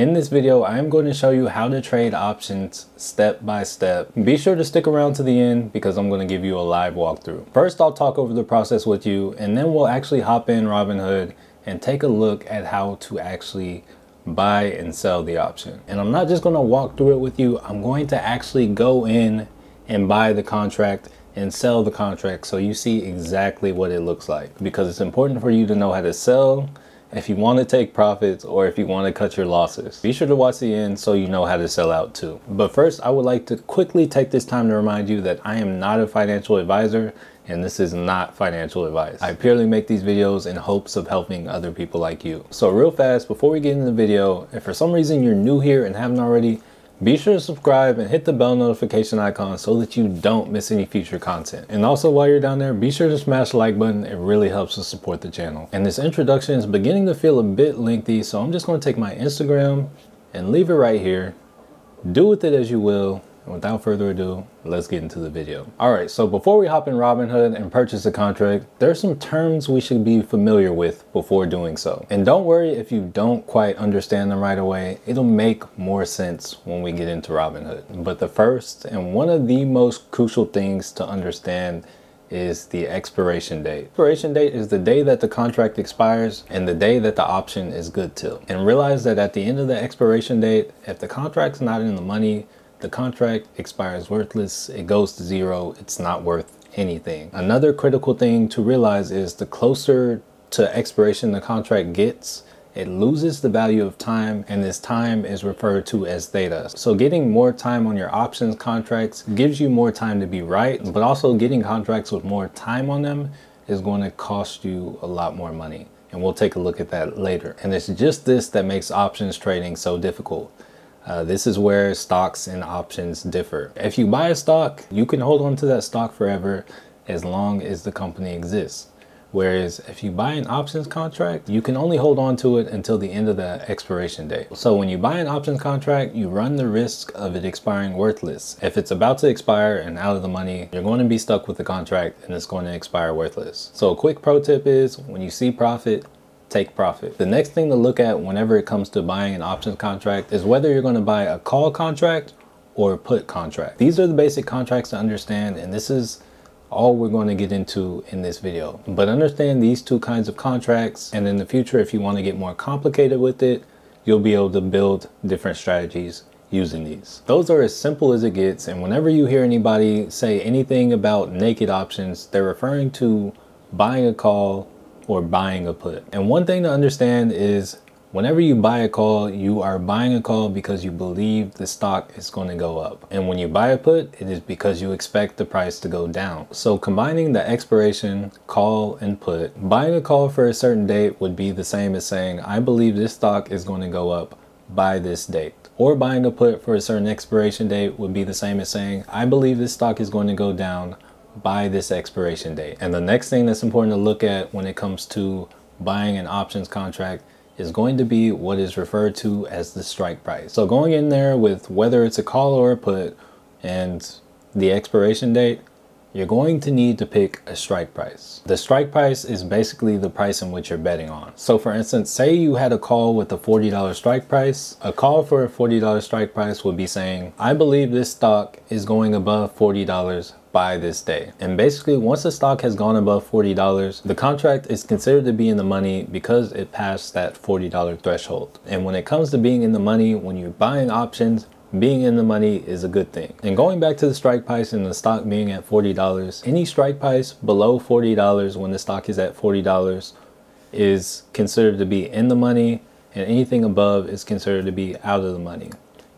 In this video, I am going to show you how to trade options step by step. Be sure to stick around to the end because I'm going to give you a live walkthrough. First, I'll talk over the process with you and then we'll actually hop in Robinhood and take a look at how to actually buy and sell the option. And I'm not just going to walk through it with you. I'm going to actually go in and buy the contract and sell the contract so you see exactly what it looks like because it's important for you to know how to sell if you want to take profits or if you want to cut your losses. Be sure to watch the end so you know how to sell out too. But first, I would like to quickly take this time to remind you that I am not a financial advisor and this is not financial advice. I purely make these videos in hopes of helping other people like you. So real fast, before we get into the video, if for some reason you're new here and haven't already, be sure to subscribe and hit the bell notification icon so that you don't miss any future content. And also while you're down there, be sure to smash the like button. It really helps to support the channel. And this introduction is beginning to feel a bit lengthy, so I'm just going to take my Instagram and leave it right here. Do with it as you will. Without further ado, let's get into the video. All right, so before we hop in Robinhood and purchase a contract, there's some terms we should be familiar with before doing so. And don't worry if you don't quite understand them right away, it'll make more sense when we get into Robinhood. But the first and one of the most crucial things to understand is the expiration date. Expiration date is the day that the contract expires and the day that the option is good till. And realize that at the end of the expiration date, if the contract's not in the money, the contract expires worthless, it goes to zero, it's not worth anything. Another critical thing to realize is the closer to expiration the contract gets, it loses the value of time and this time is referred to as theta. So getting more time on your options contracts gives you more time to be right, but also getting contracts with more time on them is going to cost you a lot more money. And we'll take a look at that later. And it's just this that makes options trading so difficult. Uh, this is where stocks and options differ. If you buy a stock, you can hold on to that stock forever as long as the company exists. Whereas if you buy an options contract, you can only hold on to it until the end of the expiration date. So when you buy an options contract, you run the risk of it expiring worthless. If it's about to expire and out of the money, you're going to be stuck with the contract and it's going to expire worthless. So a quick pro tip is when you see profit, take profit. The next thing to look at whenever it comes to buying an options contract is whether you're going to buy a call contract or a put contract. These are the basic contracts to understand and this is all we're going to get into in this video. But understand these two kinds of contracts and in the future if you want to get more complicated with it, you'll be able to build different strategies using these. Those are as simple as it gets and whenever you hear anybody say anything about naked options, they're referring to buying a call or buying a put. And one thing to understand is whenever you buy a call, you are buying a call because you believe the stock is going to go up. And when you buy a put, it is because you expect the price to go down. So combining the expiration, call, and put, buying a call for a certain date would be the same as saying, I believe this stock is going to go up by this date. Or buying a put for a certain expiration date would be the same as saying, I believe this stock is going to go down by this expiration date. And the next thing that's important to look at when it comes to buying an options contract is going to be what is referred to as the strike price. So going in there with whether it's a call or a put and the expiration date, you're going to need to pick a strike price. The strike price is basically the price in which you're betting on. So for instance, say you had a call with a $40 strike price. A call for a $40 strike price would be saying, I believe this stock is going above $40 by this day. And basically, once the stock has gone above $40, the contract is considered to be in the money because it passed that $40 threshold. And when it comes to being in the money, when you're buying options, being in the money is a good thing. And going back to the strike price and the stock being at $40, any strike price below $40 when the stock is at $40 is considered to be in the money and anything above is considered to be out of the money.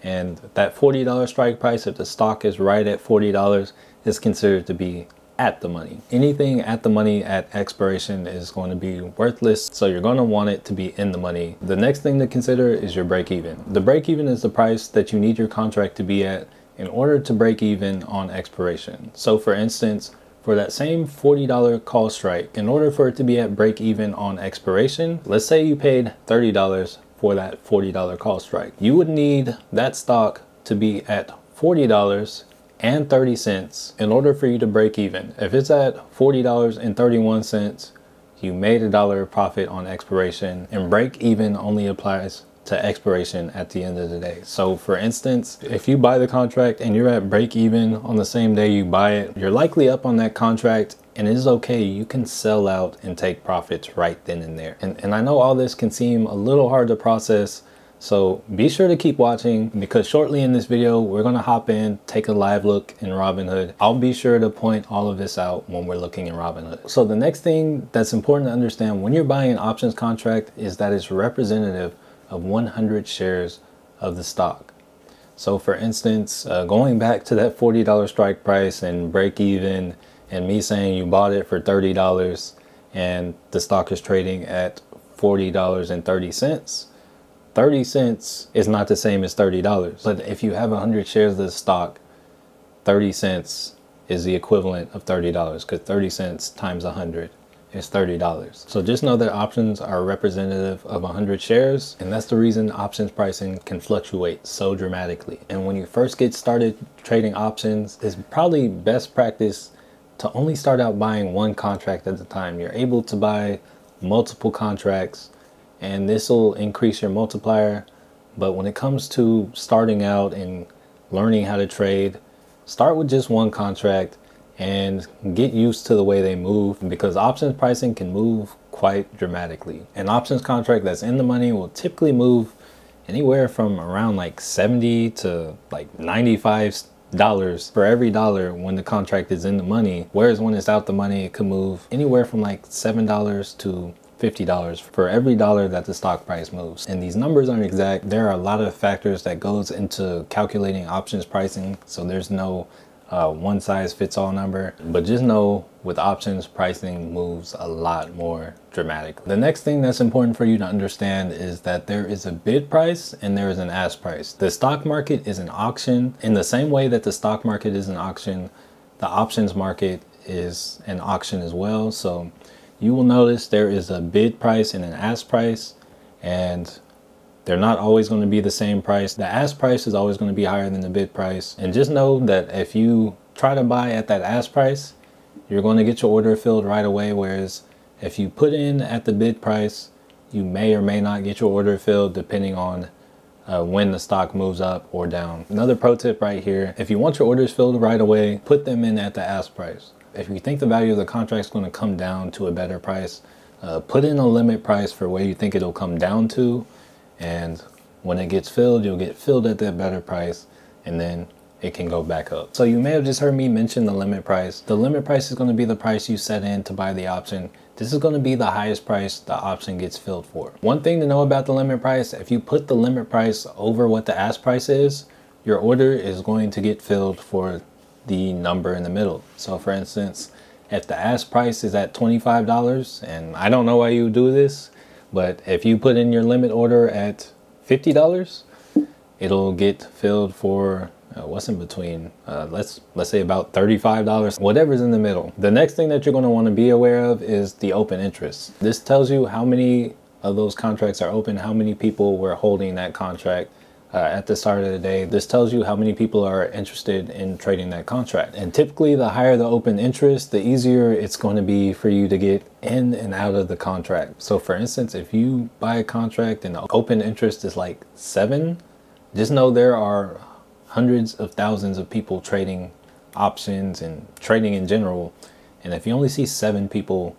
And that $40 strike price, if the stock is right at $40, is considered to be at the money. Anything at the money at expiration is going to be worthless, so you're going to want it to be in the money. The next thing to consider is your break even. The break even is the price that you need your contract to be at in order to break even on expiration. So for instance, for that same $40 call strike, in order for it to be at break even on expiration, let's say you paid $30 for that $40 call strike. You would need that stock to be at $40 and 30 cents in order for you to break even. If it's at $40.31, you made a dollar profit on expiration and break even only applies to expiration at the end of the day. So for instance, if you buy the contract and you're at break even on the same day you buy it, you're likely up on that contract and it is okay. You can sell out and take profits right then and there. And, and I know all this can seem a little hard to process. So be sure to keep watching because shortly in this video, we're gonna hop in, take a live look in Robinhood. I'll be sure to point all of this out when we're looking in Robinhood. So the next thing that's important to understand when you're buying an options contract is that it's representative of 100 shares of the stock. So for instance, uh, going back to that $40 strike price and break even and me saying you bought it for $30 and the stock is trading at $40.30, 30 cents is not the same as $30. But if you have 100 shares of the stock, 30 cents is the equivalent of $30 because 30 cents times 100 is $30. So just know that options are representative of 100 shares and that's the reason options pricing can fluctuate so dramatically. And when you first get started trading options, it's probably best practice to only start out buying one contract at a time. You're able to buy multiple contracts and this will increase your multiplier. But when it comes to starting out and learning how to trade, start with just one contract and get used to the way they move because options pricing can move quite dramatically. An options contract that's in the money will typically move anywhere from around like 70 to like 95 dollars for every dollar when the contract is in the money whereas when it's out the money it could move anywhere from like seven dollars to $50 for every dollar that the stock price moves. And these numbers aren't exact. There are a lot of factors that goes into calculating options pricing. So there's no uh, one size fits all number, but just know with options pricing moves a lot more dramatically. The next thing that's important for you to understand is that there is a bid price and there is an ask price. The stock market is an auction in the same way that the stock market is an auction, the options market is an auction as well. So you will notice there is a bid price and an ask price and they're not always going to be the same price. The ask price is always going to be higher than the bid price. And just know that if you try to buy at that ask price, you're going to get your order filled right away. Whereas if you put in at the bid price, you may or may not get your order filled depending on uh, when the stock moves up or down. Another pro tip right here, if you want your orders filled right away, put them in at the ask price. If you think the value of the contract is going to come down to a better price, uh, put in a limit price for where you think it'll come down to and when it gets filled you'll get filled at that better price and then it can go back up. So you may have just heard me mention the limit price. The limit price is going to be the price you set in to buy the option. This is going to be the highest price the option gets filled for. One thing to know about the limit price, if you put the limit price over what the ask price is, your order is going to get filled for the number in the middle. So for instance, if the ask price is at $25, and I don't know why you do this, but if you put in your limit order at $50, it'll get filled for uh, what's in between uh, let's let's say about $35 whatever's in the middle the next thing that you're going to want to be aware of is the open interest this tells you how many of those contracts are open how many people were holding that contract uh, at the start of the day. This tells you how many people are interested in trading that contract. And typically the higher the open interest, the easier it's going to be for you to get in and out of the contract. So for instance, if you buy a contract and the open interest is like seven, just know there are hundreds of thousands of people trading options and trading in general. And if you only see seven people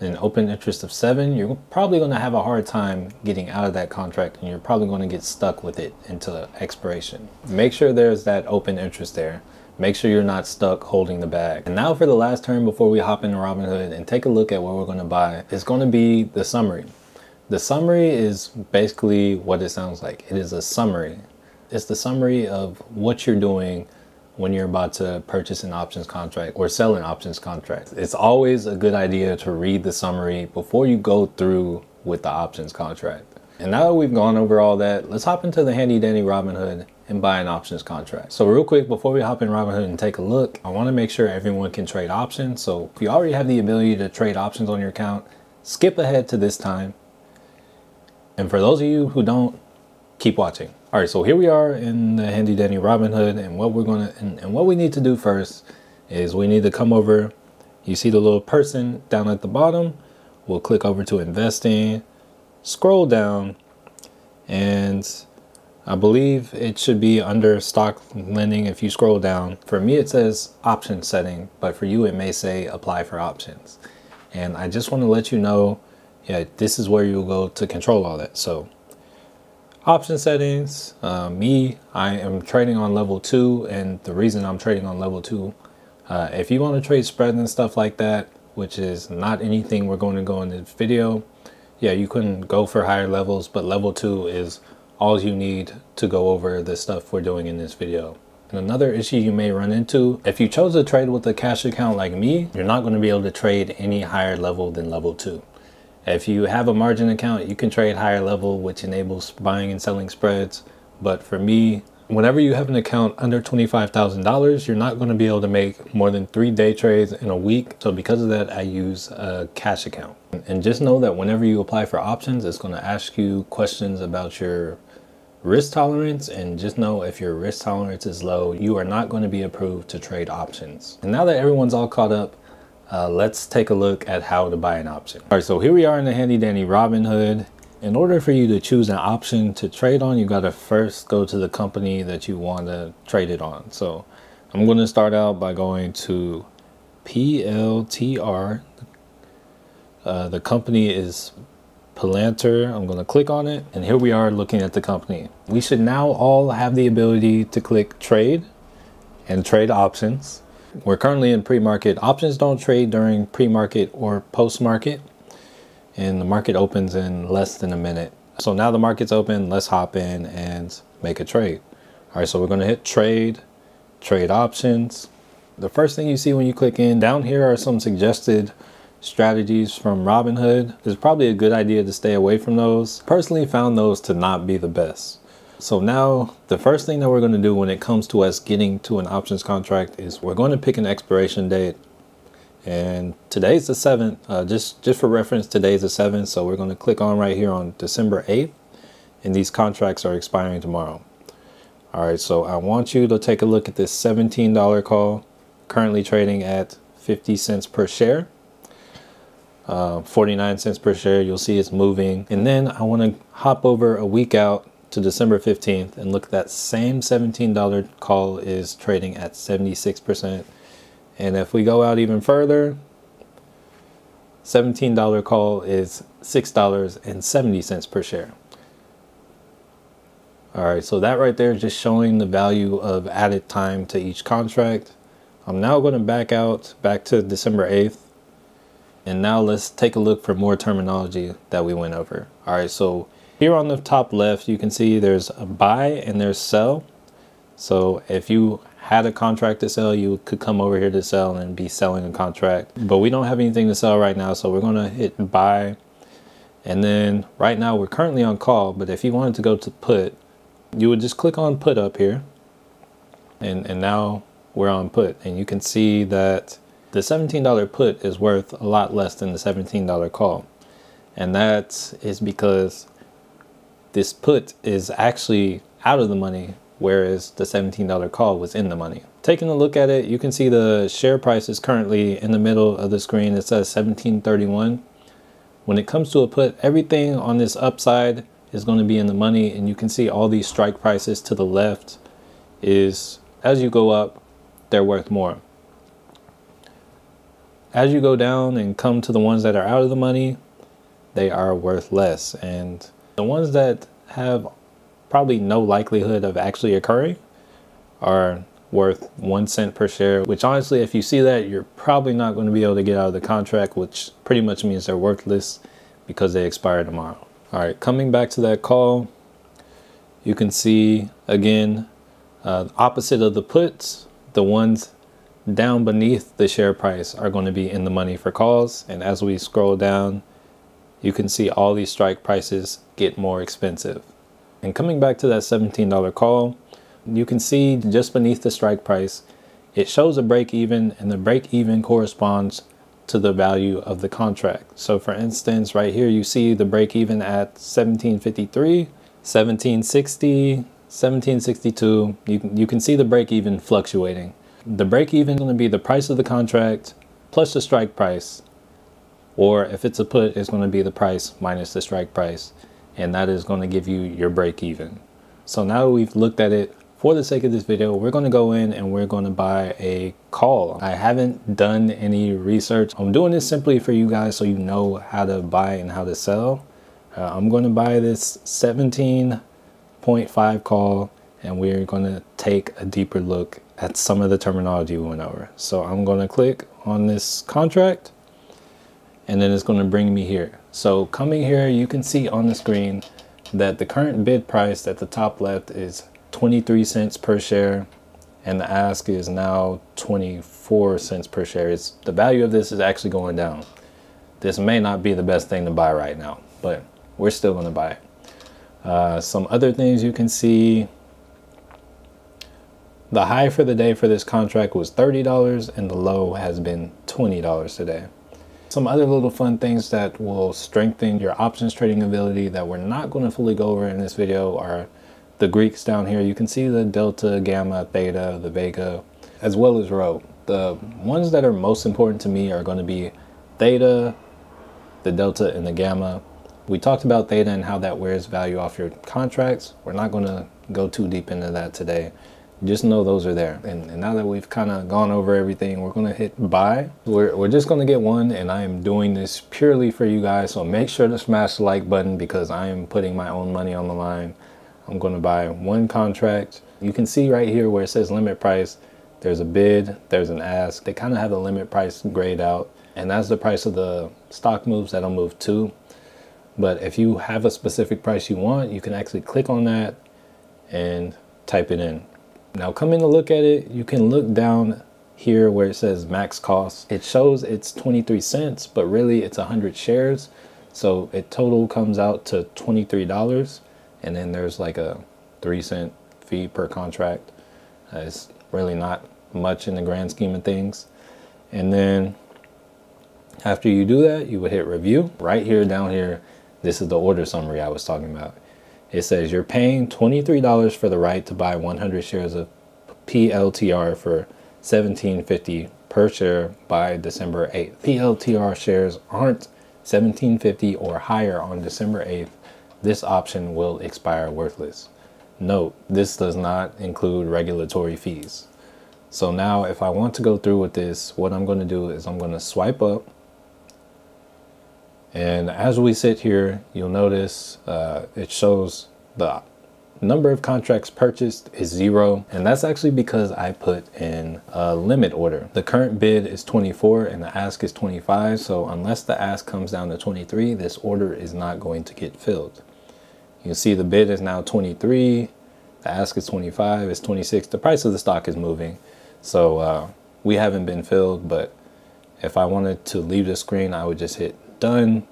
an open interest of seven, you're probably going to have a hard time getting out of that contract and you're probably going to get stuck with it until expiration. Make sure there's that open interest there. Make sure you're not stuck holding the bag. And now for the last term before we hop into Robinhood and take a look at what we're going to buy, it's going to be the summary. The summary is basically what it sounds like. It is a summary. It's the summary of what you're doing when you're about to purchase an options contract or sell an options contract. It's always a good idea to read the summary before you go through with the options contract. And now that we've gone over all that, let's hop into the handy dandy Robinhood and buy an options contract. So real quick, before we hop in Robinhood and take a look, I wanna make sure everyone can trade options. So if you already have the ability to trade options on your account, skip ahead to this time. And for those of you who don't, keep watching. All right, so here we are in the handy dandy Robinhood, and what we're gonna and, and what we need to do first is we need to come over. You see the little person down at the bottom. We'll click over to investing, scroll down, and I believe it should be under stock lending if you scroll down. For me, it says option setting, but for you, it may say apply for options. And I just want to let you know, yeah, this is where you'll go to control all that. So option settings, uh, me, I am trading on level two. And the reason I'm trading on level two, uh, if you want to trade spreads and stuff like that, which is not anything we're going to go in this video, yeah, you couldn't go for higher levels, but level two is all you need to go over the stuff we're doing in this video. And another issue you may run into, if you chose to trade with a cash account like me, you're not going to be able to trade any higher level than level two. If you have a margin account, you can trade higher level, which enables buying and selling spreads. But for me, whenever you have an account under $25,000, you're not going to be able to make more than three day trades in a week. So because of that, I use a cash account. And just know that whenever you apply for options, it's going to ask you questions about your risk tolerance and just know if your risk tolerance is low, you are not going to be approved to trade options. And now that everyone's all caught up, uh, let's take a look at how to buy an option. All right, so here we are in the handy dandy Robinhood in order for you to choose an option to trade on, you got to first go to the company that you want to trade it on. So I'm going to start out by going to PLTR. Uh, the company is Palantir. I'm going to click on it and here we are looking at the company. We should now all have the ability to click trade and trade options. We're currently in pre-market. Options don't trade during pre-market or post-market and the market opens in less than a minute. So now the market's open, let's hop in and make a trade. All right, so we're gonna hit trade, trade options. The first thing you see when you click in, down here are some suggested strategies from Robinhood. It's probably a good idea to stay away from those. Personally found those to not be the best. So now the first thing that we're gonna do when it comes to us getting to an options contract is we're gonna pick an expiration date. And today's the 7th uh, just just for reference today's the 7th so we're going to click on right here on December 8th and these contracts are expiring tomorrow. All right so I want you to take a look at this $17 call currently trading at 50 cents per share. Uh, 49 cents per share you'll see it's moving. And then I want to hop over a week out to December 15th and look that same $17 call is trading at 76 percent and if we go out even further, $17 call is $6.70 per share. All right, so that right there is just showing the value of added time to each contract. I'm now going to back out back to December 8th. And now let's take a look for more terminology that we went over. All right, so here on the top left, you can see there's a buy and there's sell. So if you had a contract to sell, you could come over here to sell and be selling a contract. But we don't have anything to sell right now, so we're gonna hit buy. And then right now we're currently on call, but if you wanted to go to put, you would just click on put up here. And, and now we're on put. And you can see that the $17 put is worth a lot less than the $17 call. And that is because this put is actually out of the money whereas the $17 call was in the money. Taking a look at it, you can see the share price is currently in the middle of the screen. It says 1731. When it comes to a put, everything on this upside is going to be in the money and you can see all these strike prices to the left is as you go up, they're worth more. As you go down and come to the ones that are out of the money, they are worth less. And the ones that have probably no likelihood of actually occurring are worth one cent per share, which honestly, if you see that, you're probably not going to be able to get out of the contract, which pretty much means they're worthless because they expire tomorrow. All right, coming back to that call, you can see again, uh, opposite of the puts, the ones down beneath the share price are going to be in the money for calls. And as we scroll down, you can see all these strike prices get more expensive. And coming back to that $17 call, you can see just beneath the strike price, it shows a break even and the break even corresponds to the value of the contract. So for instance, right here, you see the break even at 1753, 1760, 1762. You can, you can see the break even fluctuating. The break even is going to be the price of the contract plus the strike price. Or if it's a put, it's going to be the price minus the strike price. and that is going to give you your break even. So now we've looked at it for the sake of this video, we're going to go in and we're going to buy a call. I haven't done any research. I'm doing this simply for you guys so you know how to buy and how to sell. Uh, I'm going to buy this 17.5 call and we're going to take a deeper look at some of the terminology we went over. So I'm going to click on this contract and then it's going to bring me here. So coming here, you can see on the screen that the current bid price at the top left is 23 cents per share and the ask is now 24 cents per share. It's the value of this is actually going down. This may not be the best thing to buy right now, but we're still going to buy it. Uh, some other things you can see. The high for the day for this contract was $30 and the low has been $20 today. Some other little fun things that will strengthen your options trading ability that we're not going to fully go over in this video are the Greeks down here. You can see the delta, gamma, theta, the vega, as well as rho. The ones that are most important to me are going to be theta, the delta, and the gamma. We talked about theta and how that wears value off your contracts. We're not going to go too deep into that today. Just know those are there. And, and now that we've kind of gone over everything, we're going to hit buy. We're, we're just going to get one, and I am doing this purely for you guys. So make sure to smash the like button because I am putting my own money on the line. I'm going to buy one contract. You can see right here where it says limit price, there's a bid, there's an ask. They kind of have the limit price grayed out. And that's the price of the stock moves, that'll move too. But if you have a specific price you want, you can actually click on that and type it in. Now coming to look at it, you can look down here where it says max cost. It shows it's 23 cents, but really it's 100 shares. So it total comes out to $23 and then there's like a three cent fee per contract. Uh, it's really not much in the grand scheme of things. And then after you do that, you would hit review. Right here, down here, this is the order summary I was talking about. It says you're paying $23 for the right to buy 100 shares of PLTR for 17.50 per share by December 8th. PLTR shares aren't 17.50 or higher on December 8th this option will expire worthless. Note, this does not include regulatory fees. So now if I want to go through with this, what I'm going to do is I'm going to swipe up. And as we sit here, you'll notice uh, it shows the number of contracts purchased is zero. And that's actually because I put in a limit order. The current bid is 24 and the ask is 25. So unless the ask comes down to 23, this order is not going to get filled. You see the bid is now 23. The ask is 25. It's 26. The price of the stock is moving. So uh, we haven't been filled, but if I wanted to leave the screen, I would just hit done.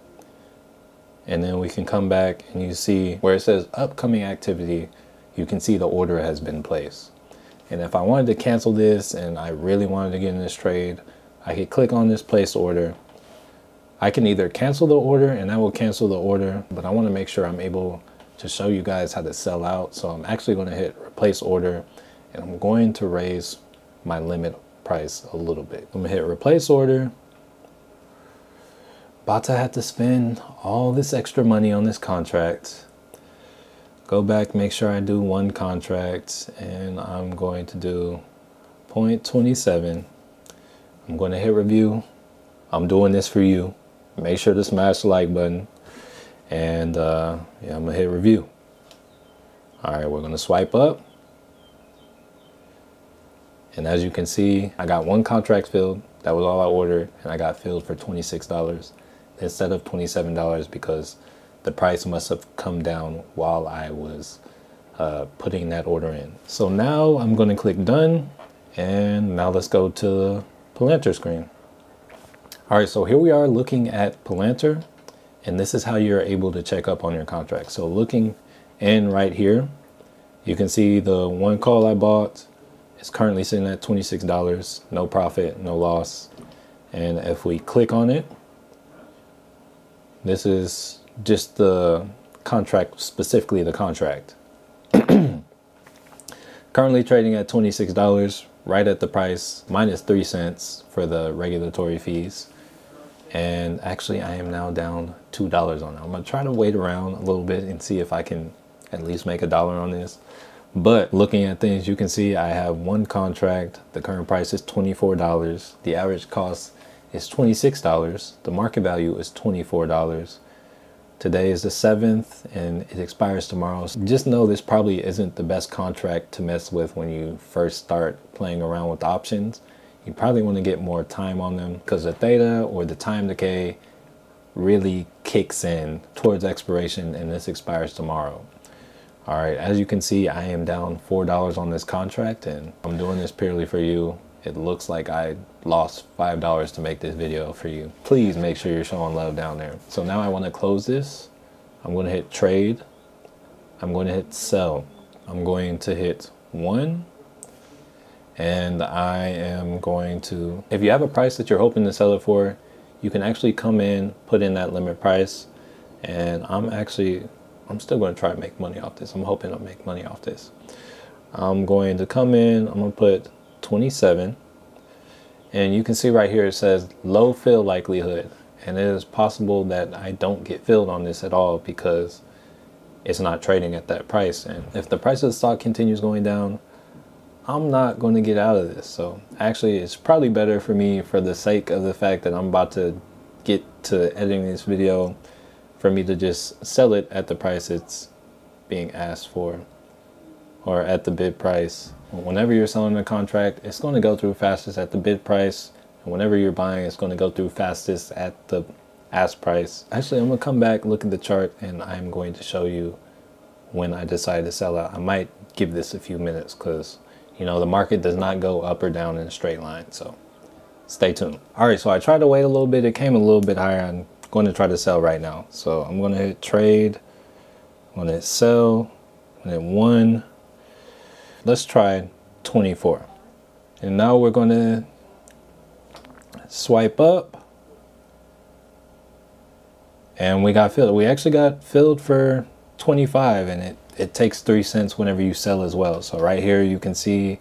And then we can come back and you see where it says upcoming activity, you can see the order has been placed. And if I wanted to cancel this and I really wanted to get in this trade, I could click on this place order. I can either cancel the order and I will cancel the order, but I want to make sure I'm able to show you guys how to sell out. So I'm actually going to hit replace order and I'm going to raise my limit price a little bit. I'm gonna hit replace order. About to have to spend all this extra money on this contract. Go back, make sure I do one contract and I'm going to do 0.27. I'm going to hit review. I'm doing this for you. Make sure to smash the like button and uh, yeah, I'm gonna hit review. All right, we're gonna swipe up. And as you can see, I got one contract filled. That was all I ordered, and I got filled for $26 instead of $27 because the price must have come down while I was uh, putting that order in. So now I'm gonna click done, and now let's go to the Palantir screen. All right, so here we are looking at Palantir. And this is how you're able to check up on your contract. So looking in right here, you can see the one call I bought is currently sitting at $26, no profit, no loss. And if we click on it, this is just the contract, specifically the contract. Currently trading at $26, right at the price, minus three cents for the regulatory fees. And actually I am now down $2 on it. I'm gonna try to wait around a little bit and see if I can at least make a dollar on this. But looking at things, you can see I have one contract. The current price is $24. The average cost is $26. The market value is $24. Today is the 7th and it expires tomorrow. So just know this probably isn't the best contract to mess with when you first start playing around with options. You probably want to get more time on them because the theta or the time decay really kicks in towards expiration and this expires tomorrow. All right, as you can see, I am down $4 on this contract and I'm doing this purely for you. It looks like I lost $5 to make this video for you. Please make sure you're showing love down there. So now I want to close this. I'm going to hit trade. I'm going to hit sell. I'm going to hit one and I am going to, if you have a price that you're hoping to sell it for, you can actually come in, put in that limit price and I'm actually I'm still going to try to make money off this. I'm hoping I'll make money off this. I'm going to come in, I'm to put 27. And you can see right here it says low fill likelihood. And it is possible that I don't get filled on this at all because it's not trading at that price. And if the price of the stock continues going down, I'm not going to get out of this. So actually, it's probably better for me for the sake of the fact that I'm about to get to editing this video for me to just sell it at the price it's being asked for or at the bid price. Whenever you're selling a contract, it's going to go through fastest at the bid price. And whenever you're buying, it's going to go through fastest at the ask price. Actually, I'm going to come back, look at the chart, and I'm going to show you when I decide to sell out. I might give this a few minutes because, you know, the market does not go up or down in a straight line. So stay tuned. All right, so I tried to wait a little bit. It came a little bit higher I'm going to try to sell right now. So I'm going to hit trade. I'm going to hit sell. Then one. Let's try 24. And now we're going to swipe up. And we got filled. We actually got filled for 25 and it, it takes three cents whenever you sell as well. So right here you can see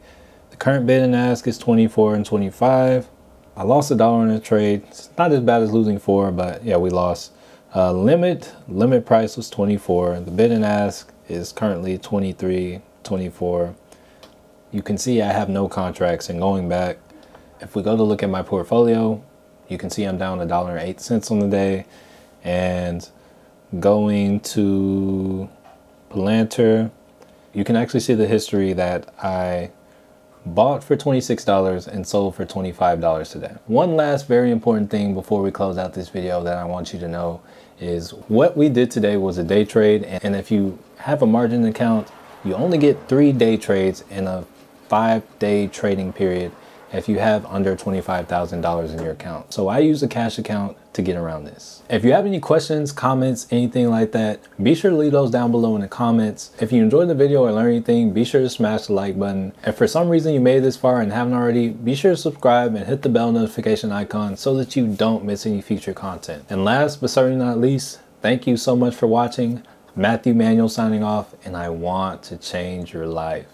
the current bid and ask is 24 and 25. I lost a dollar in a trade. It's not as bad as losing four, but yeah, we lost. Uh, limit, limit price was 24. The bid and ask is currently 23, 24. You can see I have no contracts and going back, if we go to look at my portfolio, you can see I'm down a dollar eight cents on the day and going to Palantir, you can actually see the history that I bought for $26 and sold for $25 today. One last very important thing before we close out this video that I want you to know is what we did today was a day trade and if you have a margin account you only get three day trades in a five day trading period if you have under $25,000 in your account. So I use a cash account to get around this. If you have any questions, comments, anything like that, be sure to leave those down below in the comments. If you enjoyed the video or learned anything, be sure to smash the like button. If for some reason you made this far and haven't already, be sure to subscribe and hit the bell notification icon so that you don't miss any future content. And last but certainly not least, thank you so much for watching. Matthew Manuel signing off and I want to change your life.